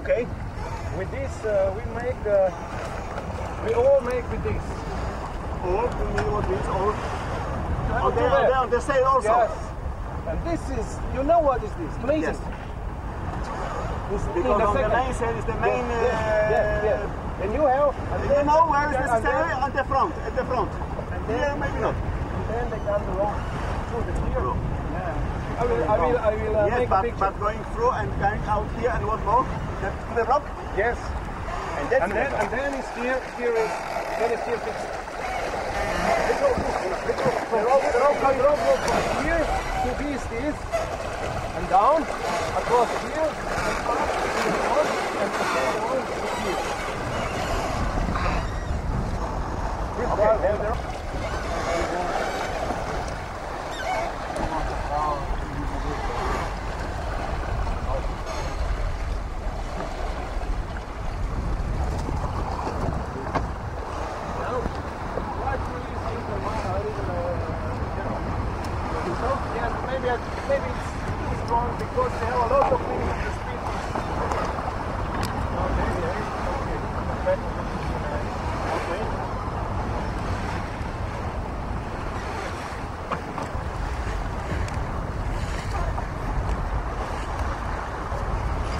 Okay. With this, uh, we make the. We all make with this. Or we need what this or I on will the, do on that. the, on the side also. Yes. And this is, you know what is this? Glazing. Yes. This Because the on the main side is the main. Yes, yes, yes, uh, yes. And you have. And You know where is yeah, and necessary? At the front. At the front. and then, maybe not. and then they come along through the clear. I will, I will, I will uh, yes, make a but, picture. but going through and going out here and what more? The, to the rock. yes. And that's And then, and then is here, here is, then is here fixed. The rope, the rope, the rope, goes from here to this, this, and down, across here, and up to the front, and on to here. Okay, then the Yes, maybe, it's too strong because they have a lot of things in the yeah, okay. Okay.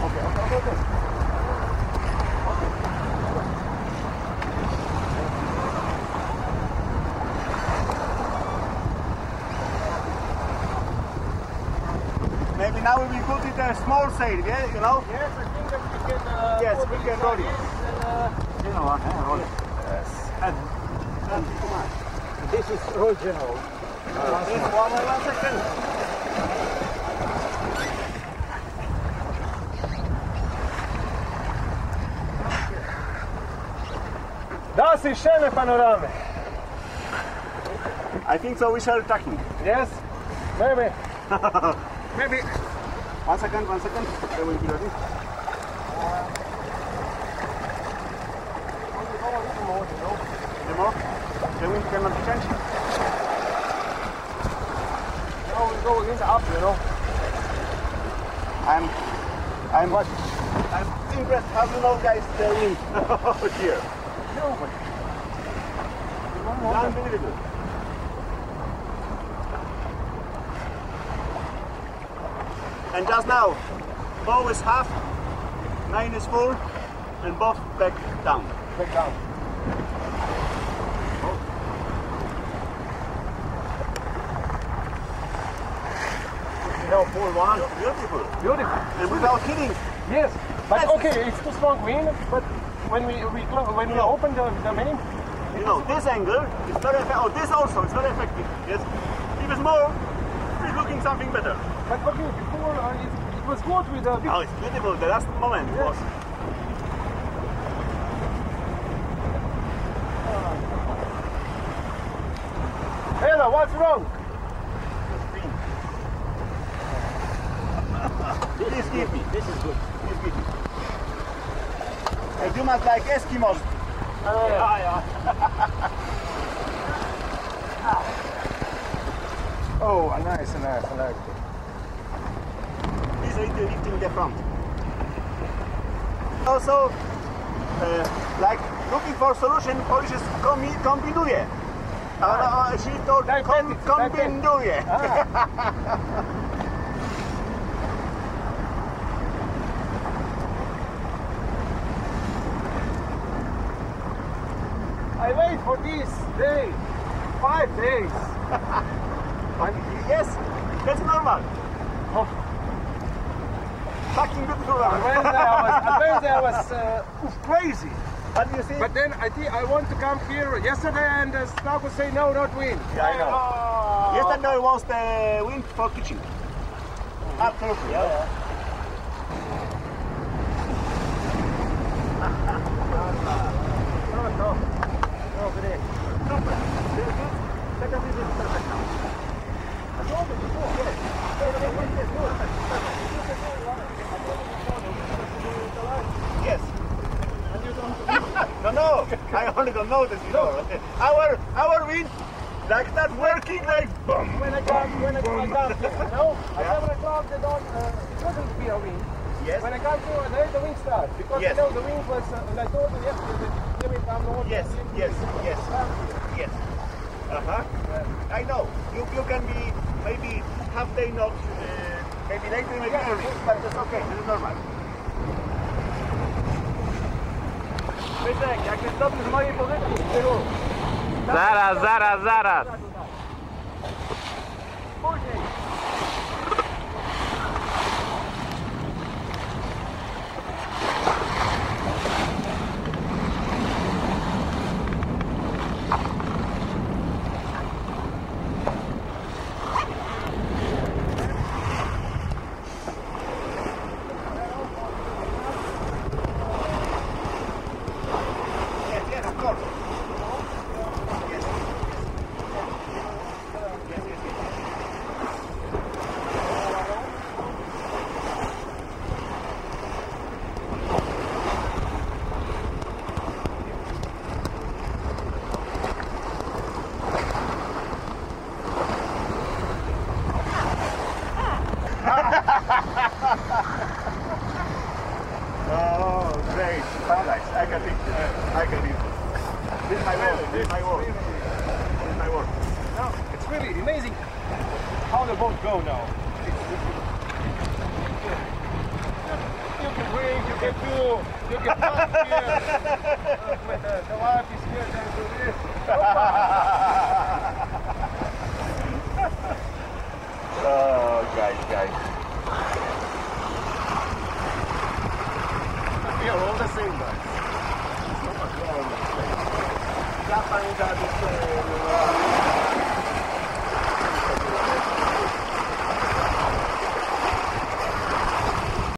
Okay, okay, okay, okay. Maybe now we will put it a small sail, yeah, you know? Yes, I think that we can. Uh, Yes, we can roll it. and, uh, You know what? eh, roll it. Yes. And, and come on. This is original. This one, one second. Das ist schöne Panorama. I think so we shall tacking. Yes? Maybe. Maybe. One second, one second. I will be ready. The wind cannot change. Now we go in up, you know. I'm, I'm what? I'm impressed how you know guys the wind here. No, but. Unbelievable. And just now, bow is half, nine is full, and both back down. Back down. No, full one. Beautiful. Beautiful. And without hitting. Yes. But Yes. okay, it's too strong wind, but when we, we when we No. open the, the main, You know, this angle is very effective. Oh, this also is very effective. Yes. Even more, it's looking something better. but okay, before uh, it, it was good with the big Oh, it's beautiful. The last moment Yes. was. Ella, what's wrong? Please give me. This is good. Please give me. And you must like Eskimos. yeah, yeah. Oh, nice, nice, I like it. This is the lifting the front. Also, uh, like looking for solution, Polish is kombi, kombinuje. A, a, she told Daj kom, petyk, daj petyk. kombinuje. Ah, I wait for this day, five days. And yes, that's normal. Oh. Fucking beautiful. On Wednesday I was, on Wednesday I was uh, crazy. But you see, But then I think I want to come here yesterday and uh, Snago say no, not win. Yeah, I know. Oh. yesterday was the win for kitchen. Absolutely. Yeah. No, no. No, great. Super. Very good. Second is perfect now. I told you before. Yes. Yes. No, no. I only don't know this, you know. Our our wind, like that working like boom. When I come, when I, I come here, you know, I never thought that on, uh, it wasn't be a win. Yes. When I come to, I heard the wind start because Yes. I know the wind was, uh, and I told you yesterday, let me come north. Yes, yes, yes. Yes. Uh-huh. I know. You you can be maybe half day not uh, maybe later maybe early, but it's okay. This is normal. Piotrek, jak wystąpisz z mojej pozycji, tylu. Zaraz, zaraz, zaraz. Później. Oh, great. Paradise. I can think I can think This is my work. This is my work. This is my work. No, it's really amazing how the boat go now. You can drink, you can do, you can talk here. The, the wife is here, then do this. Oh, guys, guys. We are all the same guys.